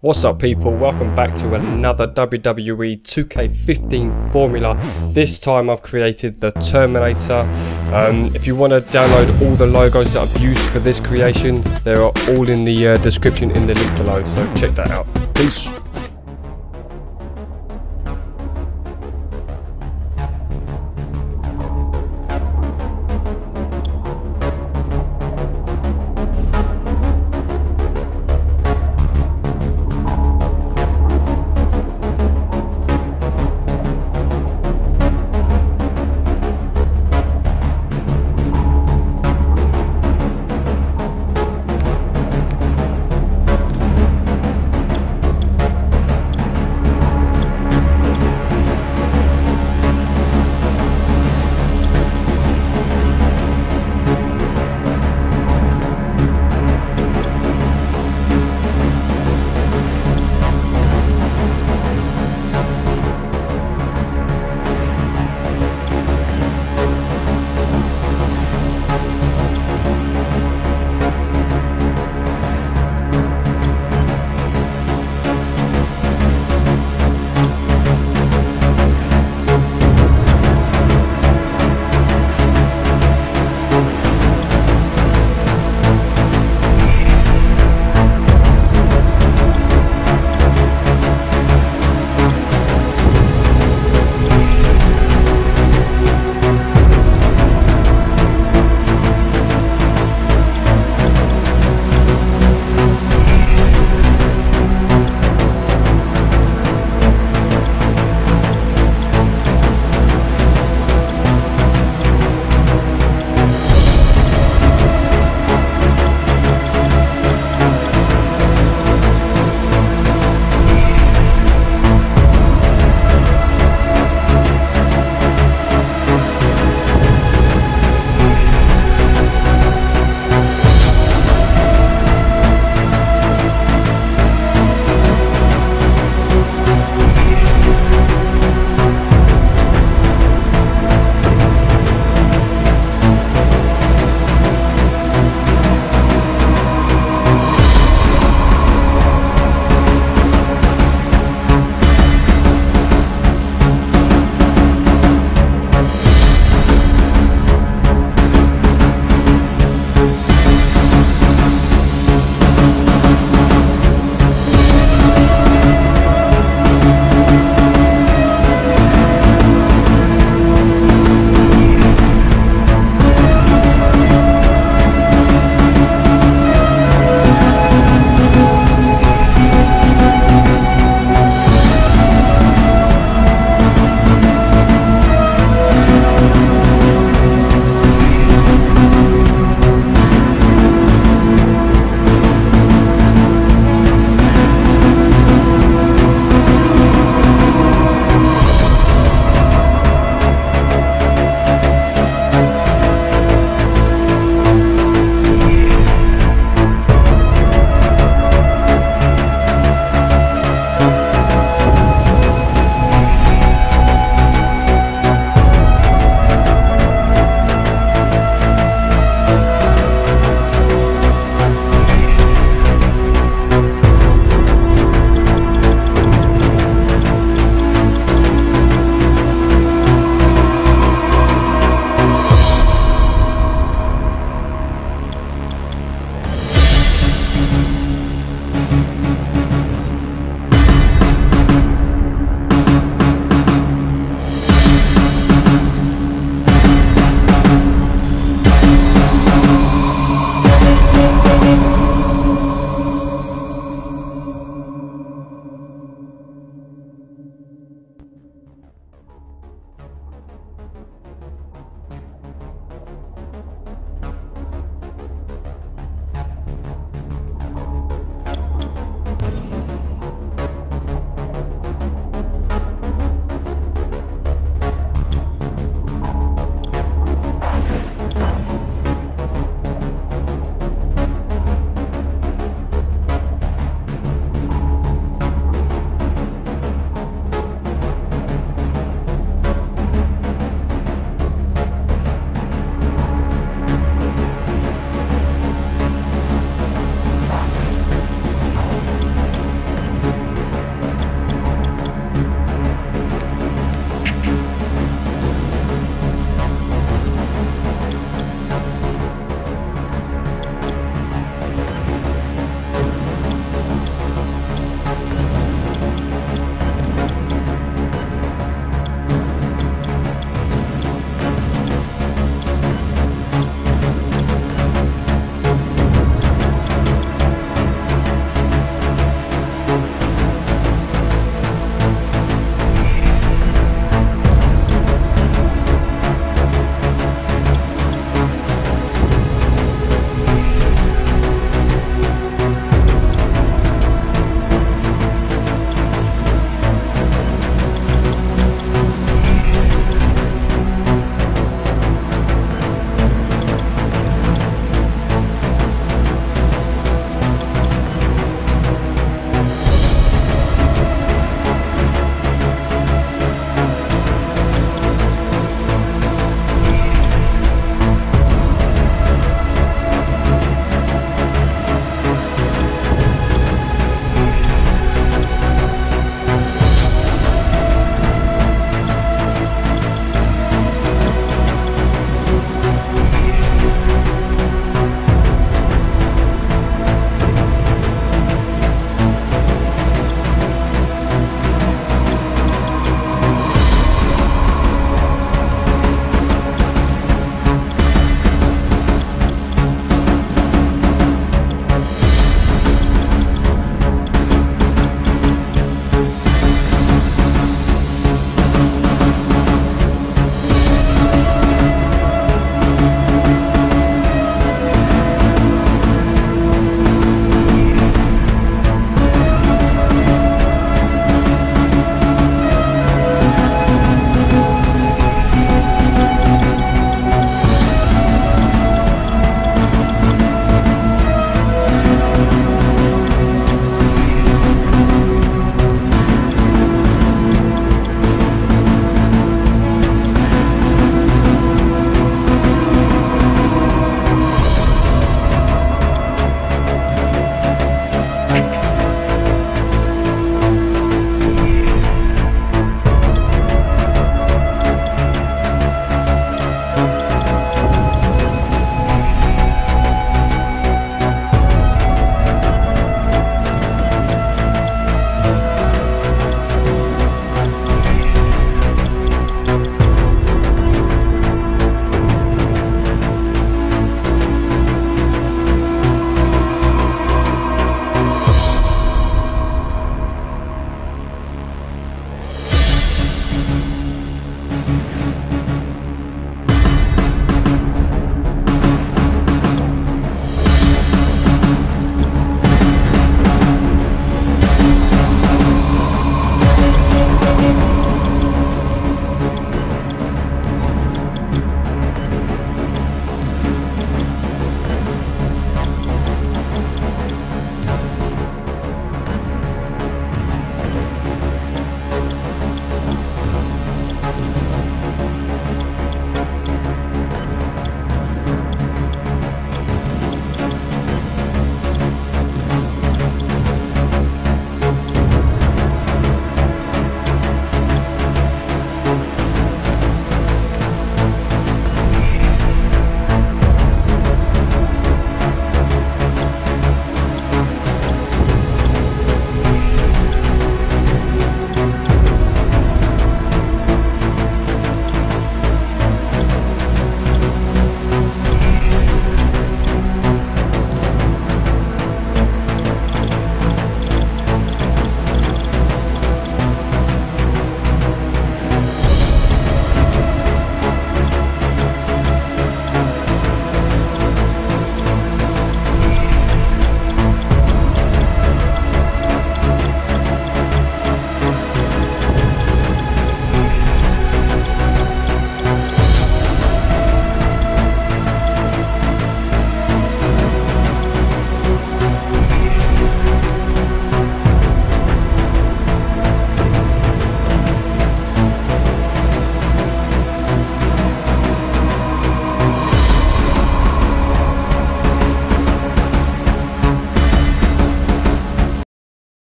What's up people, welcome back to another WWE 2K15 formula. This time I've created the Terminator. Um, if you want to download all the logos that I've used for this creation, they are all in the uh, description in the link below, so check that out. Peace.